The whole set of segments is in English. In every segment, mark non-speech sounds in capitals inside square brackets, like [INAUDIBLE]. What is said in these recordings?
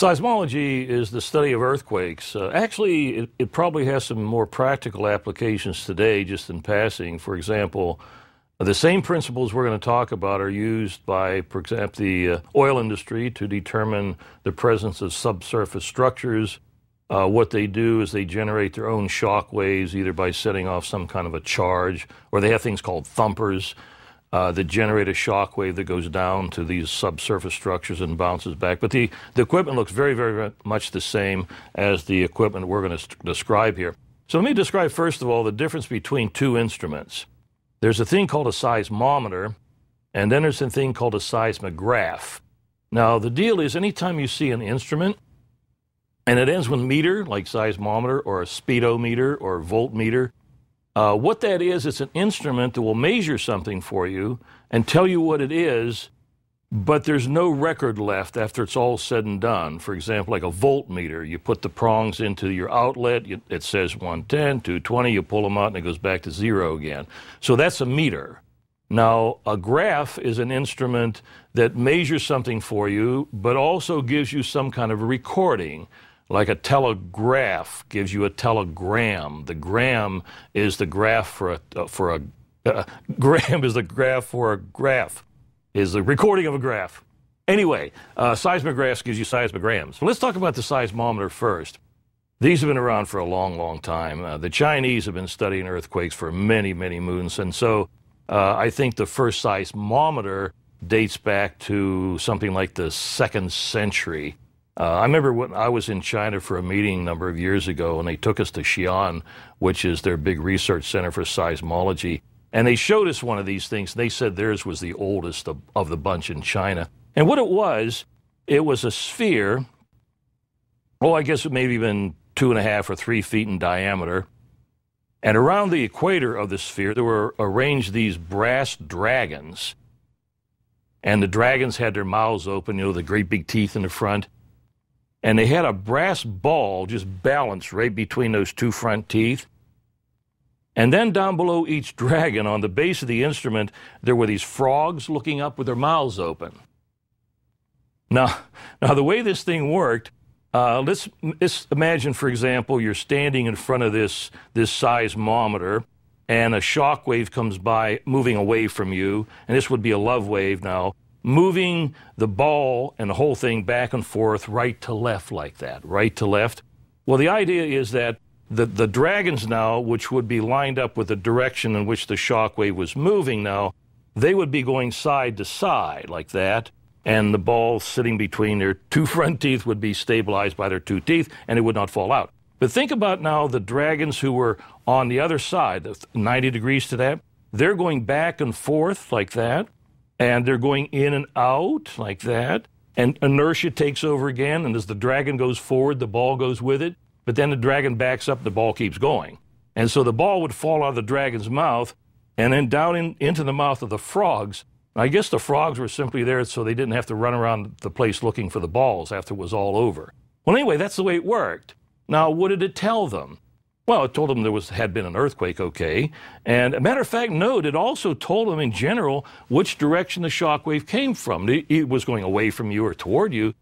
Seismology is the study of earthquakes. Uh, actually, it, it, probably has some more practical applications today, just in passing. For example, the same principles we're going to talk about are used by, for example, the uh, oil industry to determine the presence of subsurface structures. Uh, what they do is they generate their own shock waves, either by setting off some kind of a charge, or they have things called thumpers uh, that generate a shock wave that goes down to these subsurface structures and bounces back. But the, the equipment looks very, very, much the same as the equipment we're going to describe here. So let me describe, first of all, the difference between two instruments. There's a thing called a seismometer, and then there's a thing called a seismograph. Now, the deal is anytime you see an instrument, and it ends with meter, like seismometer, or a speedometer, or voltmeter, uh, what that is, it's an instrument that will measure something for you and tell you what it is, but there's no record left after it's all said and done. For example, like a voltmeter, you put the prongs into your outlet, it says 110, 220, you pull them out, and it goes back to zero again. So that's a meter. Now, a graph is an instrument that measures something for you, but also gives you some kind of recording like a telegraph gives you a telegram. The gram is the graph for a uh, for a uh, [LAUGHS] gram is the graph for a graph, is the recording of a graph. Anyway, uh, seismographs gives you seismograms. So let's talk about the seismometer first. These have been around for a long, long time. Uh, the Chinese have been studying earthquakes for many, many moons, and so uh, I think the first seismometer dates back to something like the second century. Uh, I remember when I was in China for a meeting a number of years ago, and they took us to Xi'an, which is their big research center for seismology. And they showed us one of these things. They said theirs was the oldest of, of the bunch in China. And what it was, it was a sphere, oh, I guess it maybe been two and a half or three feet in diameter. And around the equator of the sphere, there were arranged these brass dragons. And the dragons had their mouths open, you know, the great big teeth in the front and they had a brass ball just balanced right between those two front teeth. And then down below each [LAUGHS] dragon, on the base of the instrument, there were these frogs looking up with their mouths open. Now, [LAUGHS] now the way this thing worked, uh, let's, let's imagine, for example, you're standing in front of this, this seismometer, and a shock wave comes by moving away from you, and this would be a love wave now moving the ball and the whole thing back and forth, right to left, like that, right to left. Well, the idea is that the, the dragons now, which would be lined up with the direction in which the shock wave was moving now, they would be going side to side like that, and the ball sitting between their two [LAUGHS] front teeth would be stabilized by their two teeth, and it would not fall out. But think about now the dragons who were on the other side, 90 degrees to that. They're going back and forth like that and they're going in and out like that. And inertia takes over again, and as the dragon goes forward, the ball goes with it. But then the dragon backs up, the ball keeps going. And so the ball would fall out of the dragon's mouth and then down in, into the mouth of the frogs. I guess the frogs were simply there so they didn't have to run around the place looking for the balls after it was all over. Well, anyway, that's the way it worked. Now, what did it tell them? Well, it told them there was had been an earthquake, okay. And a matter of fact, note, it also told them in general which direction the shock wave came from. It was going away from you or toward you.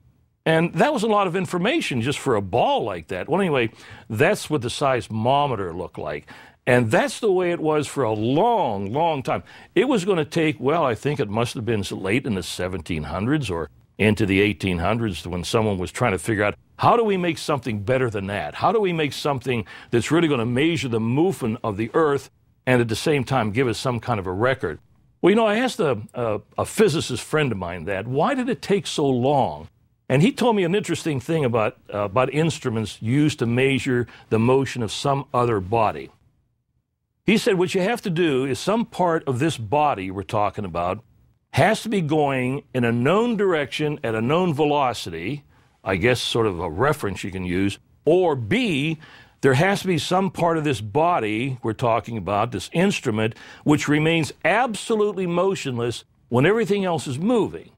And that was a lot of information just for a ball like that. Well, anyway, that's what the seismometer looked like. And that's the way it was for a long, long time. It was going to take, well, I think it must have been late in the 1700s or into the 1800s when someone was trying to figure out how do we make something better than that? How do we make something that's really going to measure the movement of the Earth and at the same time give us some kind of a record? Well, you know, I asked a, a, a physicist friend of mine that. Why did it take so long? And he told me an interesting thing about, uh, about instruments used to measure the motion of some other body. He said, What you have to do is some part of this body we're talking about has to be going in a known direction at a known velocity, I guess sort of a reference you can use, or B, there has to be some part of this body we're talking about, this instrument, which remains absolutely motionless when everything else is moving.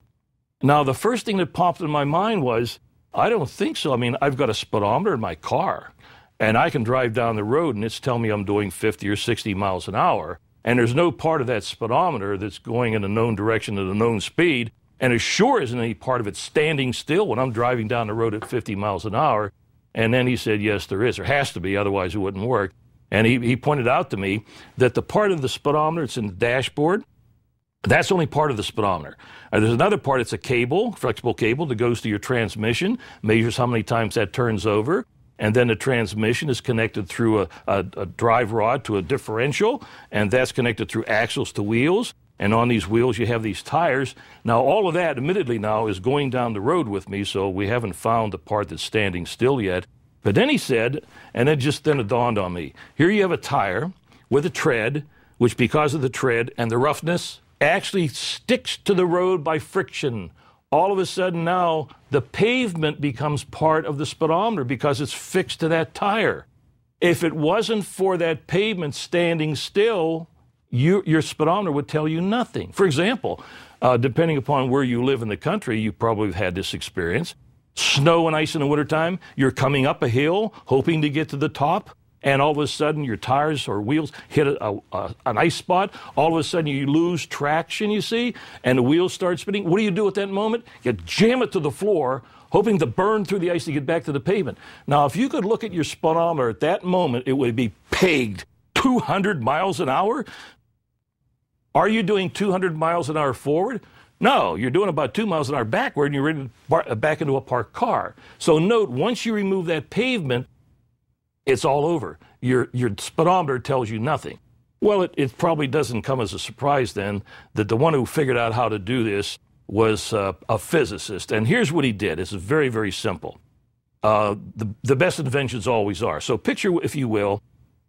Now, the first thing that popped in my mind was, I don't think so. I mean, I've got a speedometer in my car, and I can drive down the road and it's telling me I'm doing 50 or 60 miles an hour. And there's no part of that speedometer that's going in a known direction at a known speed And as sure isn't any part of it standing still when I'm driving down the road at 50 miles an hour. And then he said, Yes, there is. There has to be, otherwise it wouldn't work. And he, he pointed out to me that the part of the speedometer that's in the dashboard, that's only part of the speedometer. Uh, there's another part, it's a cable, flexible cable that goes to your transmission, measures how many times that turns over. And then the transmission is connected through a, a, a drive rod to a differential, and that's connected through axles to wheels. And on these wheels, you have these tires. Now, all of that, admittedly, now is going down the road with me, so we haven't found the part that's standing still yet. But then he said, and it just then it dawned on me here you have a tire with a tread, which because of the tread and the roughness actually sticks to the road by friction. All of a sudden now the pavement becomes part of the speedometer because it's fixed to that tire. If it wasn't for that pavement standing still, you, your speedometer would tell you nothing. For example, uh, depending upon where you live in the country, you probably have had this experience. Snow and ice in the wintertime, you're coming up a hill hoping to get to the top and all of a sudden your tires or wheels hit a, a, an ice spot. All of a sudden you lose traction, you see, and the wheels start spinning. What do you do at that moment? You jam it to the floor, hoping to burn through the ice to get back to the pavement. Now, if you could look at your speedometer at that moment, it would be pegged 200 miles an hour. Are you doing 200 miles an hour forward? No, you're doing about two miles an hour backward and you're ready back into a parked car. So note, once you remove that pavement, it's all over. Your, your speedometer tells you nothing. Well, it, it probably doesn't come as a surprise then that the one who figured out how to do this was uh, a physicist. And here's what he did it's very, very simple. Uh, the, the best inventions always are. So picture, if you will,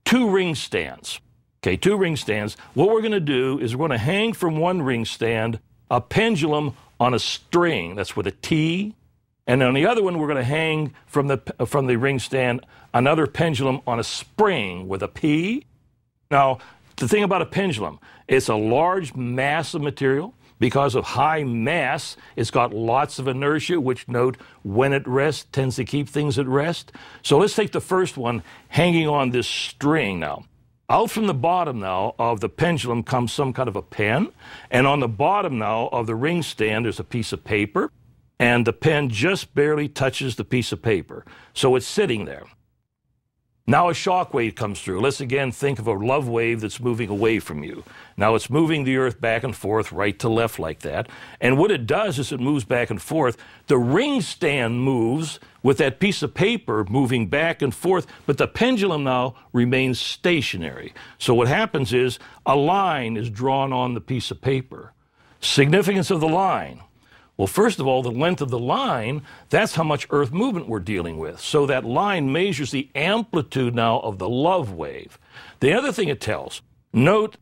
two ring stands. Okay, two ring stands. What we're going to do is we're going to hang from one ring stand a pendulum on a string. That's with a T. And on the other one, we're going to hang from the, from the ring stand another pendulum on a spring with a P. Now, the thing about a pendulum, it's a large mass of material. Because of high mass, it's got lots of inertia, which note when at rest tends to keep things at rest. So let's take the first one hanging on this string now. Out from the bottom now of the pendulum comes some kind of a pen, and on the bottom now of the ring stand, there's a piece of paper, and the pen just barely touches the piece of paper. So it's sitting there. Now a shock wave comes through. Let's again think of a love wave that's moving away from you. Now it's moving the earth back and forth, right to left like that. And what it does is it moves back and forth. The ring stand moves with that piece of paper moving back and forth, but the pendulum now remains stationary. So what happens is a line is drawn on the piece of paper. Significance of the line. Well, first of all, the length of the line, that's how much Earth movement we're dealing with. So that line measures the amplitude now of the love wave. The other thing it tells, note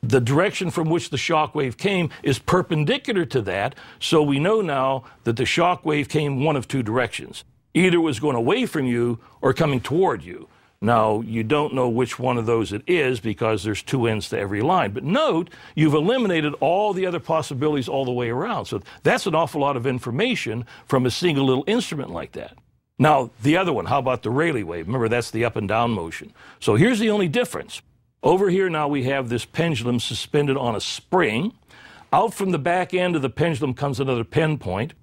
the direction from which the shock wave came is perpendicular to that, so we know now that the shock wave came one of two directions. Either was going away from you or coming toward you. Now, you don't know which one of those it is because there's two ends to every line. But note, you've eliminated all the other possibilities all the way around. So that's an awful lot of information from a single little instrument like that. Now, the other one, how about the Rayleigh wave? Remember, that's the up and down motion. So here's the only difference. Over here now we have this pendulum suspended on a spring. Out from the back end of the pendulum comes another pen point.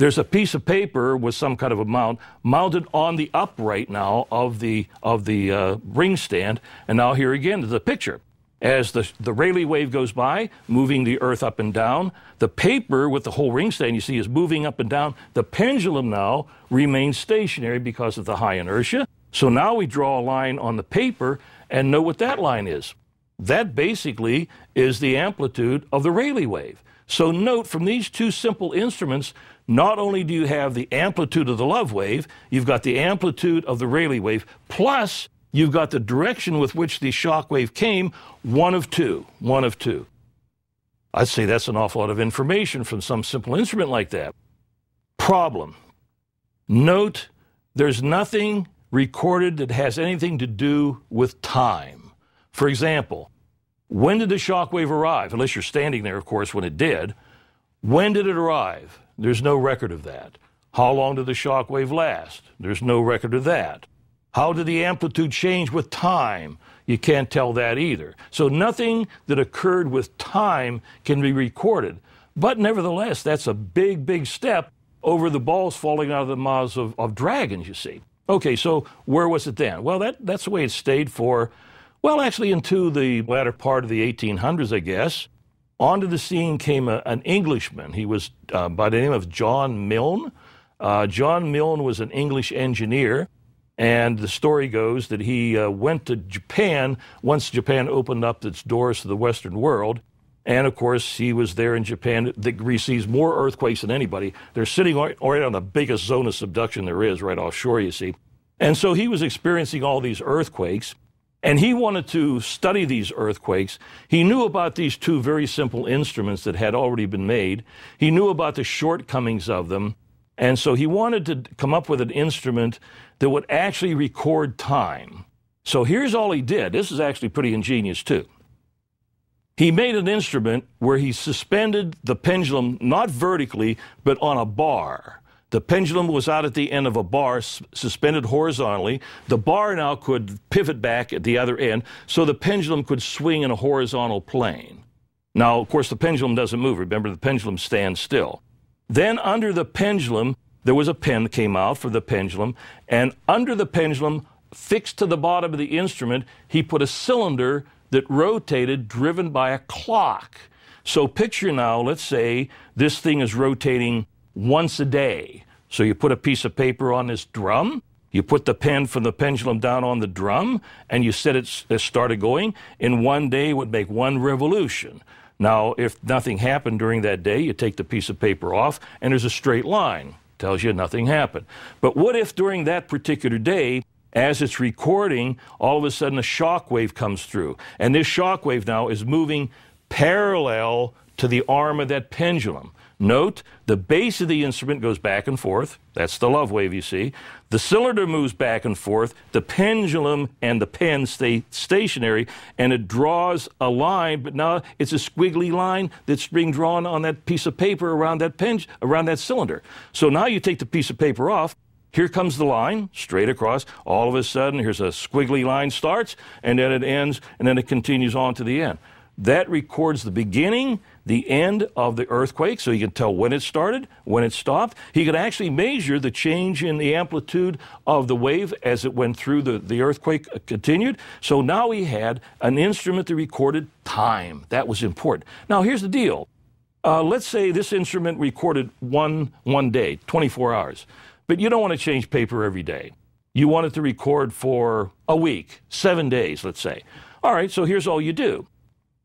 There's a piece of paper with some kind of a mount mounted on the upright now of the of the uh, ring stand, and now here again is the picture. As the, the Rayleigh wave goes by, moving the Earth up and down, the paper with the whole ring stand you see is moving up and down. The pendulum now remains stationary because of the high inertia. So now we draw a line on the paper and know what that line is. That basically is the amplitude of the Rayleigh wave. So note from these two simple instruments, not only do you have the amplitude of the love wave, you've got the amplitude of the Rayleigh wave, plus you've got the direction with which the shock wave came, one of two, one of two. I'd say that's an awful lot of information from some simple instrument like that. Problem. Note there's nothing recorded that has anything to do with time. For example, when did the shock wave arrive? Unless you're standing there, of course, when it did. When did it arrive? There's no record of that. How long did the shock wave last? There's no record of that. How did the amplitude change with time? You can't tell that either. So nothing that occurred with time can be recorded. But nevertheless, that's a big, big step over the balls falling out of the mouths of, of dragons, you see. Okay, so where was it then? Well, that, that's the way it stayed for, well, actually, into the latter part of the 1800s, I guess. Onto the scene came a, an Englishman. He was uh, by the name of John Milne. Uh, John Milne was an English engineer, and the story goes that he uh, went to Japan once Japan opened up its doors to the Western world. And of course, he was there in Japan that receives more earthquakes than anybody. They're sitting right, on the biggest zone of subduction there is, right offshore, you see. And so he was experiencing all these earthquakes. And he wanted to study these earthquakes. He knew about these two very simple instruments that had already been made. He knew about the shortcomings of them. And so he wanted to come up with an instrument that would actually record time. So here's all he did. This is actually pretty ingenious, too. He made an instrument where he suspended the pendulum not vertically, but on a bar. The pendulum was out at the end of a bar, suspended horizontally. The bar now could pivot back at the other end, so the pendulum could swing in a horizontal plane. Now, of course, the pendulum doesn't move. Remember, the pendulum stands still. Then, under the pendulum, there was a pin that came out for the pendulum, and under the pendulum, fixed to the bottom of the instrument, he put a cylinder that rotated, driven by a clock. So, picture now, let's say this thing is rotating once a day. So you put a piece of paper on this drum, you put the pen from the pendulum down on the drum, and you set it, it started going. In one day, it would make one revolution. Now, if nothing happened during that day, you take the piece of paper off, and there's a straight line. Tells you nothing happened. But what if during that particular day, as it's recording, all of a sudden a shock wave comes through? And this shock wave now is moving parallel to the arm of that pendulum. Note, the base of the instrument goes back and forth. That's the love wave you see. The cylinder moves back and forth. The pendulum and the pen stay stationary, and it draws a line, but now it's a squiggly line that's being drawn on that piece of paper around that pen, around that cylinder. So now you take the piece of paper off. Here comes the line straight across. All of a sudden, here's a squiggly line starts, and then it ends, and then it continues on to the end. That records the beginning the end of the earthquake, so he could tell when it started, when it stopped. He could actually measure the change in the amplitude of the wave as it went through the, the earthquake continued. So now he had an instrument that recorded time. That was important. Now, here's the deal. Uh, let's say this instrument recorded one, one day, 24 hours, but you don't want to change paper every day. You want it to record for a week, seven days, let's say. All right, so here's all you do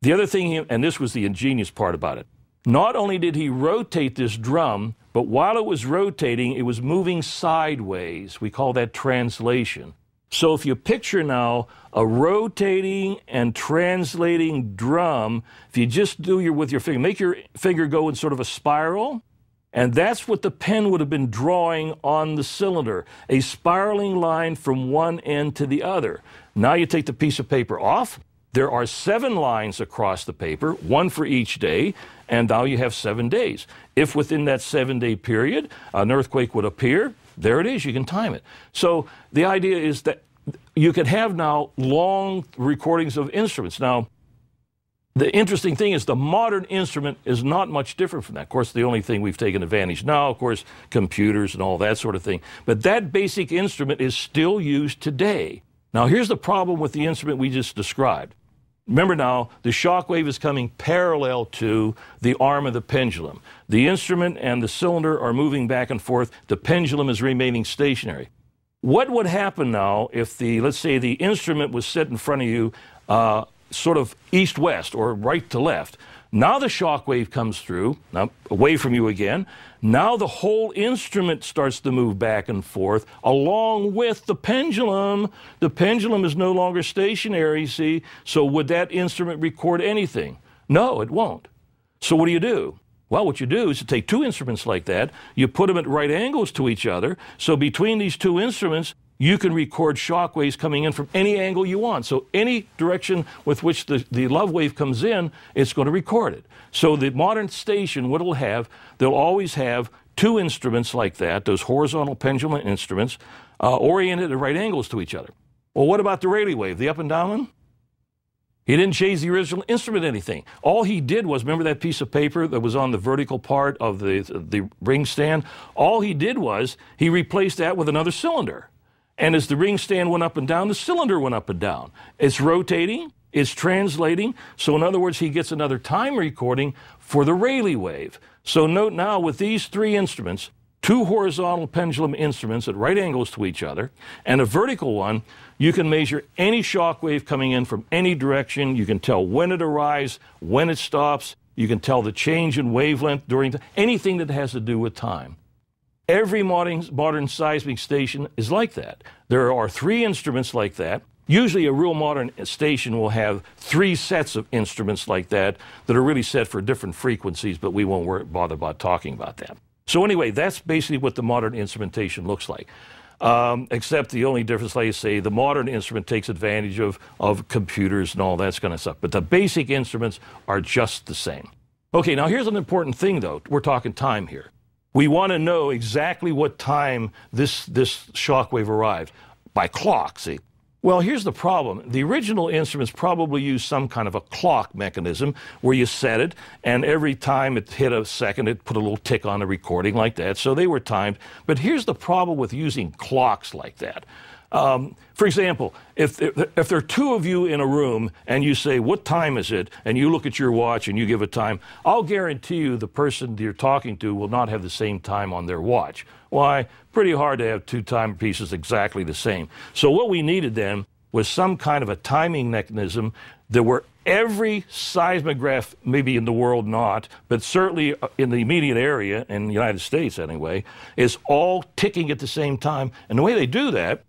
the other thing, and this was the ingenious part about it, not only did he rotate this drum, but while it was rotating, it was moving sideways. We call that translation. So if you picture now a rotating and translating drum, if you just do your with your finger, make your finger go in sort of a spiral, and that's what the pen would have been drawing on the cylinder, a spiraling line from one end to the other. Now you take the piece of paper off, there are seven lines across the paper, one for each day, and now you have seven days. If within that seven day period an earthquake would appear, there it is, you can time it. So the idea is that you can have now long recordings of instruments. Now, the interesting thing is the modern instrument is not much different from that. Of course, the only thing we've taken advantage now, of course, computers and all that sort of thing. But that basic instrument is still used today. Now, here's the problem with the instrument we just described. Remember now, the shock wave is coming parallel to the arm of the pendulum. The instrument and the cylinder are moving back and forth. The pendulum is remaining stationary. What would happen now if the, let's say, the instrument was set in front of you, uh, sort of east west or right to left? Now the shock wave comes through, now away from you again. Now the whole instrument starts to move back and forth along with the pendulum. The pendulum is no longer stationary, see? So would that instrument record anything? No, it won't. So what do you do? Well, what you do is you take two instruments like that, you put them at right angles to each other. So between these two instruments, you can record shock waves coming in from any angle you want. So any direction with which the, the love wave comes in, it's going to record it. So the modern station, what it'll have, they'll always have two instruments like that, those horizontal pendulum instruments, uh, oriented at right angles to each other. Well, what about the Rayleigh wave, the up and down one? He didn't change the original instrument anything. All he did was remember that piece of paper that was on the vertical part of the the ring stand. All he did was he replaced that with another cylinder. And as the ring stand went up and down, the cylinder went up and down. It's rotating, it's translating. So in other words, he gets another time recording for the Rayleigh wave. So note now with these three instruments, two horizontal pendulum instruments at right angles to each other, and a vertical one, you can measure any shock wave coming in from any direction. You can tell when it arrives, when it stops. You can tell the change in wavelength during anything that has to do with time. Every modern, modern seismic station is like that. There are three instruments like that. Usually, a real modern station will have three sets of instruments like that that are really set for different frequencies, but we won't bother about talking about that. So, anyway, that's basically what the modern instrumentation looks like. Um, except the only difference, like I say, the modern instrument takes advantage of, of computers and all that kind of stuff. But the basic instruments are just the same. Okay, now here's an important thing, though. We're talking time here. We want to know exactly what time this, this shock wave arrived by clock, see? Well, here's the problem. The original instruments probably used some kind of a clock mechanism where you set it, and every time it hit a second, it put a little tick on the recording like that. So they were timed. But here's the problem with using clocks like that. Um, for example, if, if there are two of you in a room and you say, What time is it? and you look at your watch and you give a time, I'll guarantee you the person you're talking to will not have the same time on their watch. Why? Pretty hard to have two timepieces exactly the same. So, what we needed then was some kind of a timing mechanism that were every seismograph, maybe in the world not, but certainly uh, in the immediate area, in the United States anyway, is all ticking at the same time. And the way they do that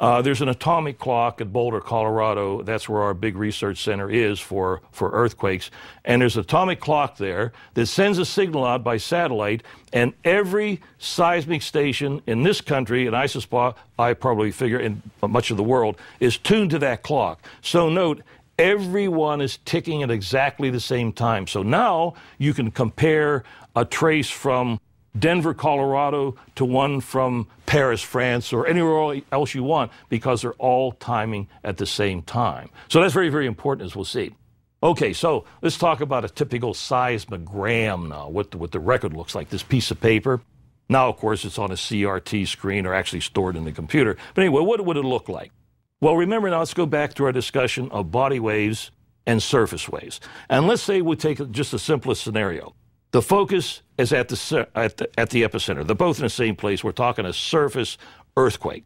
uh, there's an atomic clock at Boulder, Colorado. That's where our big research center is for, for earthquakes. And there's an atomic clock there that sends a signal out by satellite. And every seismic station in this country, and I suspect, I probably figure in much of the world, is tuned to that clock. So note, everyone is ticking at exactly the same time. So now you can compare a trace from Denver, Colorado to one from Paris, France, or anywhere else you want because they're all timing at the same time. So that's very, very important as we'll see. Okay, so let's talk about a typical seismogram now, what the, what the record looks like. This piece of paper. Now, of course, it's on a CRT screen or actually stored in the computer. But anyway, what would it look like? Well, remember now, let's go back to our discussion of body waves and surface waves. And let's say we take just the simplest scenario. The focus is at the, at the, at the epicenter. They're both in the same place. We're talking a surface earthquake.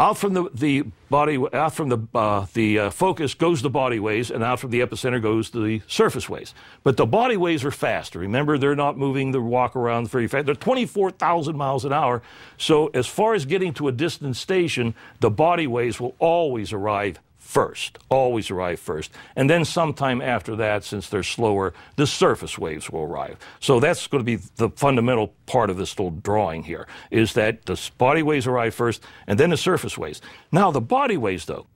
Out from the, the body, out from the, uh, the uh, focus goes the body waves, and out from the epicenter goes the surface waves. But the body waves are faster. Remember, they're not moving the walk around very fast. They're 24,000 miles an hour. So, as far as getting to a distant station, the body waves will always arrive first, always arrive first. And then sometime after that, since they're slower, the surface waves will arrive. So that's going to be the fundamental part of this little drawing here, is that the body waves arrive first and then the surface waves. Now, the body waves, though,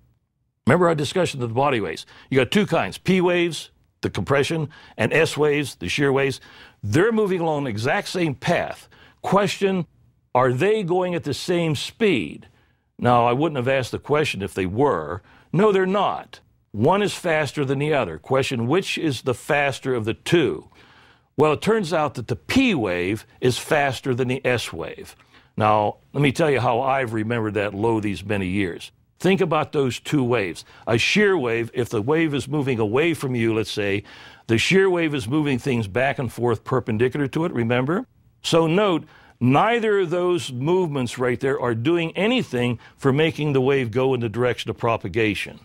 remember our discussion of the body waves. You got two kinds, P waves, the compression, and S waves, the shear waves. They're moving along the exact same path. Question, are they going at the same speed? Now, I wouldn't have asked the question if they were, no, they're not. One is faster than the other. Question which is the faster of the two? Well, it turns out that the P wave is faster than the S wave. Now, let me tell you how I've remembered that lo these many years. Think about those two waves. A shear wave, if the wave is moving away from you, let's say, the shear wave is moving things back and forth perpendicular to it, remember? So note, Neither of those movements right there are doing anything for making the wave go in the direction of propagation.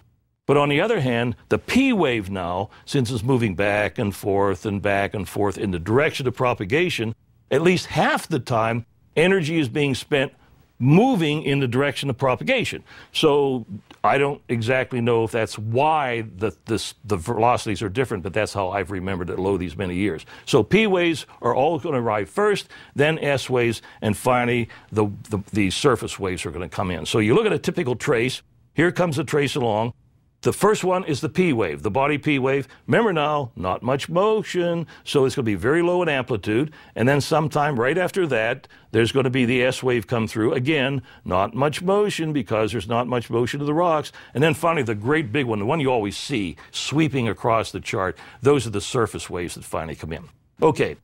But on the other hand, the P wave now, since it's moving back and forth and back and forth in the direction of propagation, at least half the time, energy is being spent moving in the direction of propagation. So I don't exactly know if that's why the, this, the velocities are different, but that's how I've remembered it lo these many years. So P waves are all going to arrive first, then S waves, and finally the, the, the surface waves are going to come in. So you look at a typical trace. Here comes a trace along. The first one is the P wave, the body P wave. Remember now, not much motion, so it's going to be very low in amplitude. And then sometime right after that, there's going to be the S wave come through. Again, not much motion because there's not much motion to the rocks. And then finally, the great big one, the one you always see sweeping across the chart, those are the surface waves that finally come in. Okay,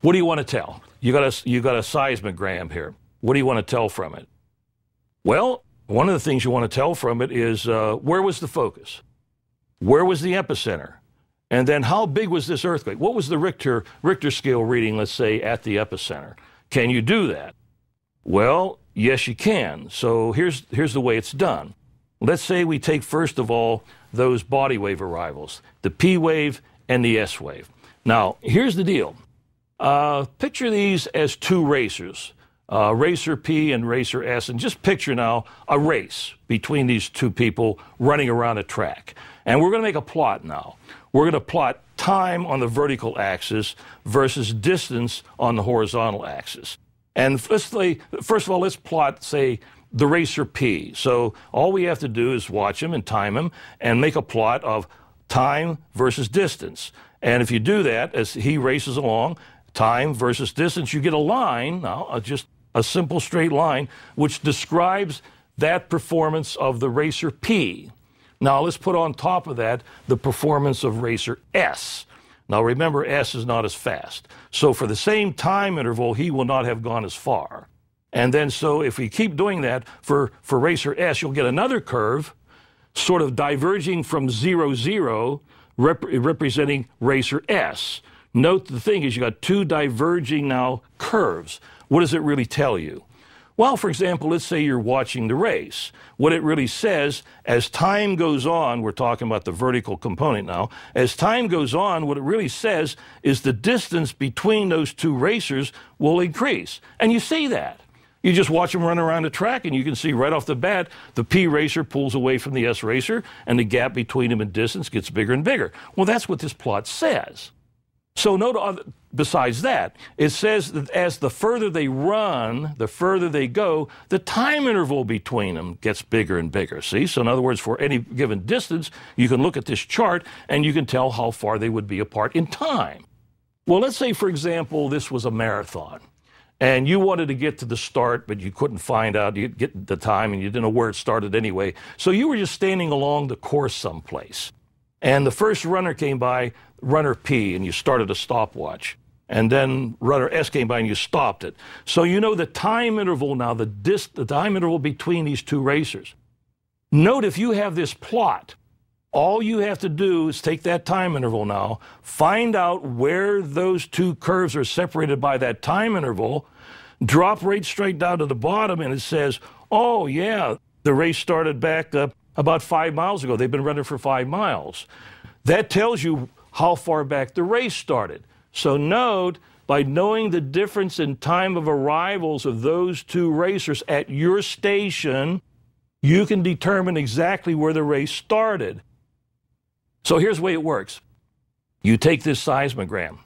what do you want to tell? You got a, you got a seismogram here. What do you want to tell from it? Well, one of the things you want to tell from it is uh, where was the focus? Where was the epicenter? And then how big was this earthquake? What was the Richter, Richter scale reading, let's say, at the epicenter? Can you do that? Well, yes, you can. So here's, here's the way it's done. Let's say we take, first of all, those body wave arrivals, the P wave and the S wave. Now, here's the deal. Uh, picture these as two racers uh, Racer P and Racer S, and just picture now a race between these two people running around a track. And we're going to make a plot now. We're going to plot time on the vertical axis versus distance on the horizontal axis. And let's say, first of all, let's plot, say, the racer P. So all we have to do is watch him and time him and make a plot of time versus distance. And if you do that, as he races along, time versus distance, you get a line, now uh, just a simple straight line, which describes that performance of the racer P. Now let's put on top of that the performance of racer S. Now remember, S is not as fast. So for the same time interval, he will not have gone as far. And then so if we keep doing that for, for racer S, you'll get another curve sort of diverging from zero, zero, rep- representing racer S. Note the thing is you got two diverging now curves. What does it really tell you? Well, for example, let's say you're watching the race. What it really says, as time goes on, we're talking about the vertical component now, as time goes on, what it really says is the distance between those two racers will increase. And you see that. You just watch them run around the track, and you can see right off the bat the P racer pulls away from the S racer, and the gap between them in distance gets bigger and bigger. Well, that's what this plot says. So note, besides that, it says that as the further they run, the further they go, the time interval between them gets bigger and bigger. See? So in other words, for any given distance, you can look at this chart and you can tell how far they would be apart in time. Well, let's say, for example, this was a marathon and you wanted to get to the start, but you couldn't find out you get the time and you didn't know where it started anyway. So you were just standing along the course someplace. And the first runner came by, runner P, and you started a stopwatch. And then rudder S came by and you stopped it. So you know the time interval now, the, the time interval between these two racers. Note if you have this plot, all you have to do is take that time interval now, find out where those two curves are separated by that time interval, drop right straight down to the bottom, and it says, oh, yeah, the race started back up about five miles ago. They've been running for five miles. That tells you how far back the race started. So note, by knowing the difference in time of arrivals of those two racers at your station, you can determine exactly where the race started. So here's the way it works. You take this seismogram.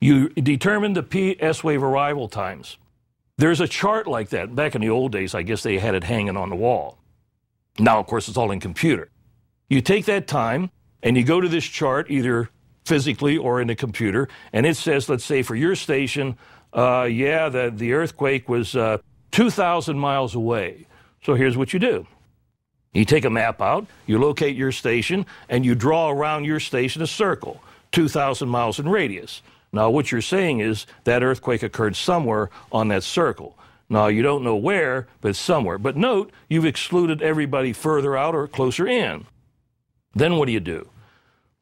You determine the PS wave arrival times. There's a chart like that. Back in the old days, I guess they had it hanging on the wall. Now, of course, it's all in computer. You take that time and you go to this chart, either physically or in a computer, and it says, let's say for your station, uh, yeah, the, the earthquake was uh, 2,000 miles away. So here's what you do. You take a map out, you locate your station, and you draw around your station a circle, 2,000 miles in radius. Now, what you're saying is that earthquake occurred somewhere on that circle. Now, you don't know where, but somewhere. But note, you've excluded everybody further out or closer in. Then what do you do?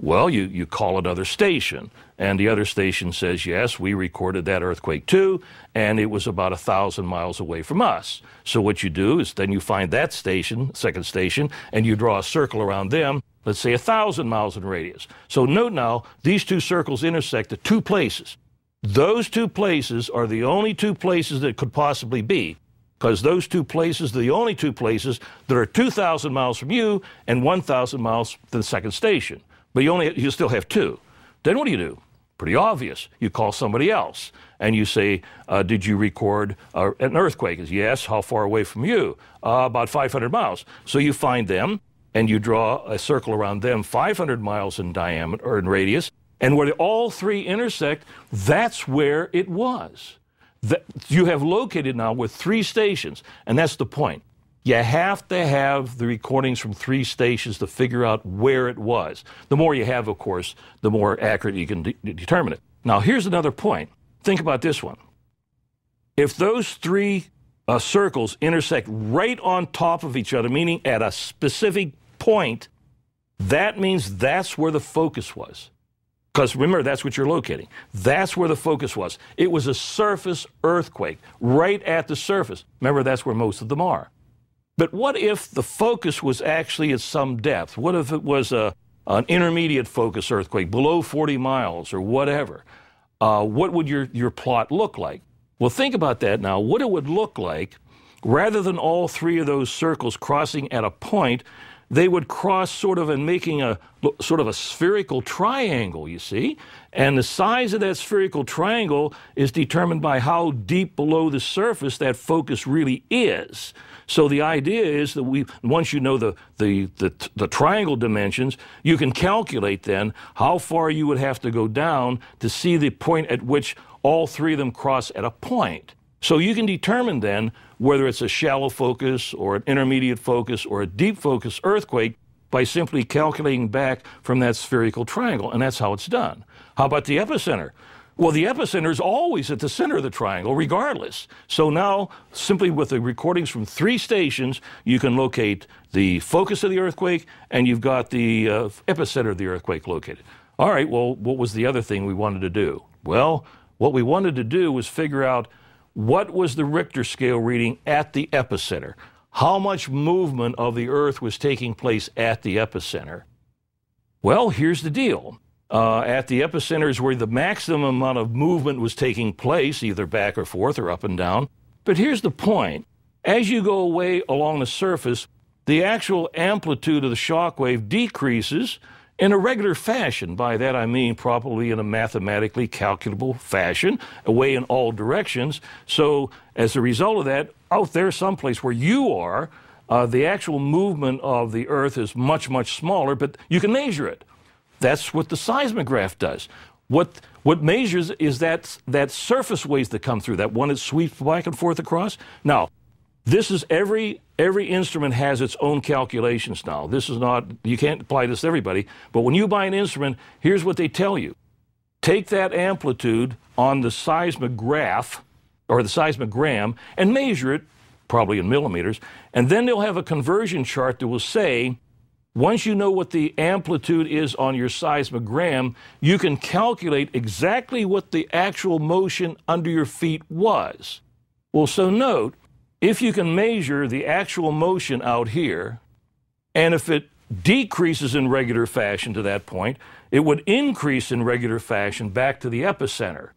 Well, you, you call another station, and the other station says, Yes, we recorded that earthquake too, and it was about a thousand miles away from us. So, what you do is then you find that station, second station, and you draw a circle around them, let's say a thousand miles in radius. So, note now, these two circles intersect at two places. Those two places are the only two places that could possibly be, because those two places are the only two places that are 2,000 miles from you and 1,000 miles to the second station. But you only you still have two. Then what do you do? Pretty obvious. You call somebody else and you say, uh, "Did you record uh, an earthquake?" Is Yes. How far away from you? Uh, about 500 miles. So you find them and you draw a circle around them 500 miles in diameter or in radius, and where all three intersect, that's where it was. That you have located now with three stations, and that's the point. You have to have the recordings from three stations to figure out where it was. The more you have, of course, the more accurate you can de- determine it. Now, here's another point. Think about this one. If those three uh, circles intersect right on top of each other, meaning at a specific point, that means that's where the focus was. Because remember, that's what you're locating. That's where the focus was. It was a surface earthquake right at the surface. Remember, that's where most of them are. But what if the focus was actually at some depth? What if it was a, an intermediate focus earthquake below 40 miles or whatever? Uh, what would your, your plot look like? Well, think about that now. What it would look like, rather than all three of those circles crossing at a point, they would cross sort of and making a sort of a spherical triangle, you see? And the size of that spherical triangle is determined by how deep below the surface that focus really is. So the idea is that we, once you know the, the, the, the, triangle dimensions, you can calculate then how far you would have to go down to see the point at which all three of them cross at a point. So you can determine then whether it's a shallow focus or an intermediate focus or a deep focus earthquake by simply calculating back from that spherical triangle, and that's how it's done. How about the epicenter? Well, the epicenter is always at the center of the triangle, regardless. So now, simply with the recordings from three stations, you can locate the focus of the earthquake, and you've got the uh, epicenter of the earthquake located. All right, well, what was the other thing we wanted to do? Well, what we wanted to do was figure out what was the Richter scale reading at the epicenter? How much movement of the Earth was taking place at the epicenter? Well, here's the deal. Uh, at the epicenters where the maximum amount of movement was taking place, either back or forth or up and down. But here's the point. As you go away along the surface, the actual amplitude of the shock wave decreases in a regular fashion. By that I mean probably in a mathematically calculable fashion, away in all directions. So, as a result of that, out there, someplace where you are, uh, the actual movement of the Earth is much, much smaller, but you can measure it. That's what the seismograph does. What what measures is that that surface waves that come through, that one that sweeps back and forth across. Now, this is every every instrument has its own calculations now. This is not you can't apply this to everybody, but when you buy an instrument, here's what they tell you. Take that amplitude on the seismograph or the seismogram and measure it probably in millimeters, and then they'll have a conversion chart that will say once you know what the amplitude is on your seismogram, you can calculate exactly what the actual motion under your feet was. Well, so note, if you can measure the actual motion out here, and if it decreases in regular fashion to that point, it would increase in regular fashion back to the epicenter.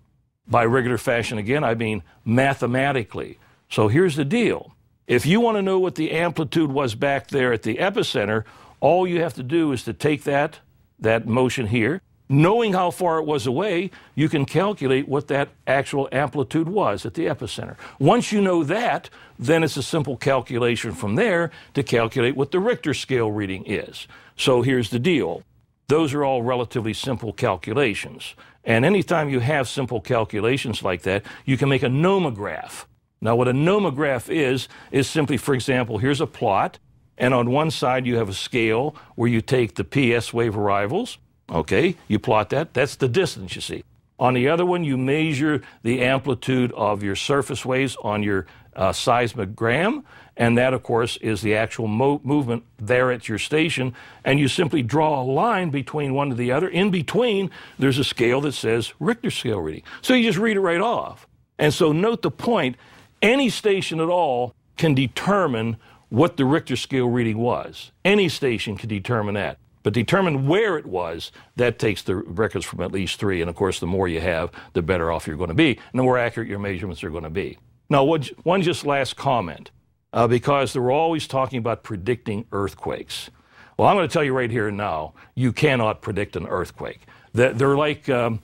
By regular fashion, again, I mean mathematically. So here's the deal. If you want to know what the amplitude was back there at the epicenter, all you have to do is to take that, that motion here, Knowing how far it was away, you can calculate what that actual amplitude was at the epicenter. Once you know that, then it's a simple calculation from there to calculate what the Richter scale reading is. So here's the deal. Those are all relatively simple calculations. And anytime you have simple calculations like that, you can make a nomograph. Now, what a nomograph is, is simply, for example, here's a plot, and on one side you have a scale where you take the PS wave arrivals, Okay, you plot that. That's the distance you see. On the other one, you measure the amplitude of your surface waves on your uh, seismogram, and that, of course, is the actual mo- movement there at your station. And you simply draw a line between one to the other. In between, there's a scale that says Richter scale reading. So you just read it right off. And so, note the point any station at all can determine what the Richter scale reading was. Any station can determine that. But determine where it was, that takes the records from at least three. And of course, the more you have, the better off you're going to be, and the more accurate your measurements are going to be. Now, one just last comment, uh, because we're always talking about predicting earthquakes. Well, I'm going to tell you right here and now, you cannot predict an earthquake. They're like um,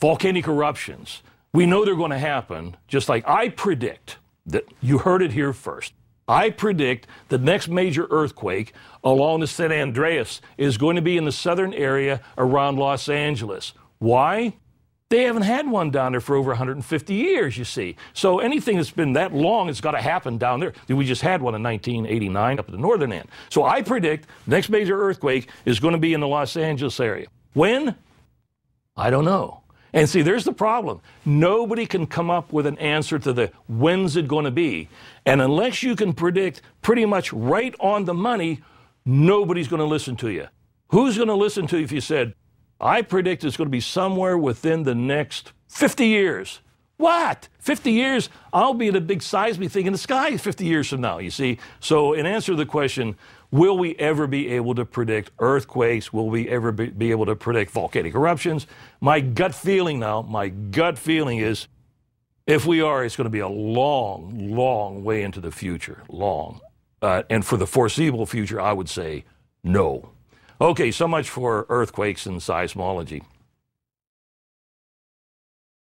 volcanic eruptions. We know they're going to happen, just like I predict that you heard it here first. I predict the next major earthquake along the San Andreas is going to be in the southern area around Los Angeles. Why? They haven't had one down there for over 150 years, you see. So anything that's been that long it's got to happen down there. We just had one in 1989 up at the northern end. So I predict the next major earthquake is going to be in the Los Angeles area. When? I don't know. And see, there's the problem. Nobody can come up with an answer to the when's it going to be. And unless you can predict pretty much right on the money, nobody's going to listen to you. Who's going to listen to you if you said, I predict it's going to be somewhere within the next 50 years? What? 50 years? I'll be at a big seismic thing in the sky 50 years from now, you see? So, in answer to the question, will we ever be able to predict earthquakes? Will we ever be, able to predict volcanic eruptions? My gut feeling now, my gut feeling is if we are, it's going to be a long, long way into the future. Long. Uh, and for the foreseeable future, I would say no. Okay, so much for earthquakes and seismology.